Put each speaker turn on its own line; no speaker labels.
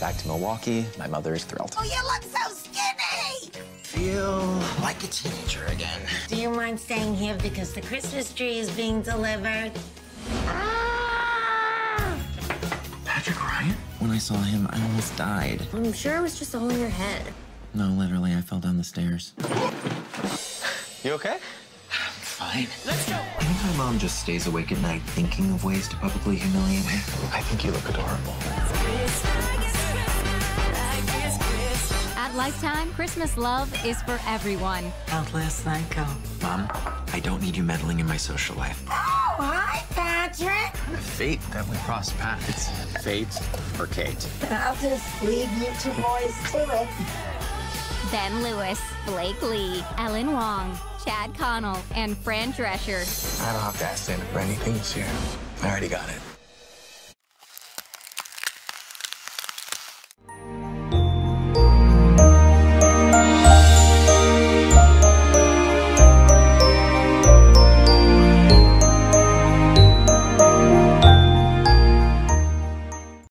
back to Milwaukee. My mother is thrilled.
Oh, you look so skinny!
Feel like a teenager again.
Do you mind staying here because the Christmas tree is being delivered? Ah!
Patrick Ryan? When I saw him, I almost died.
I'm sure it was just all in your head.
No, literally, I fell down the stairs.
You okay?
I'm fine. Let's go. I think my mom just stays awake at night thinking of ways to publicly humiliate me.
I think you look adorable.
Lifetime, Christmas love is for everyone.
Out last night, go.
Mom, I don't need you meddling in my social life.
Oh, hi, Patrick.
Fate that we cross paths. Fate or Kate?
I'll just leave you two boys to it.
Ben Lewis, Blake Lee, Ellen Wong, Chad Connell, and Fran Drescher.
I don't have to ask Santa for anything this year. I already got it.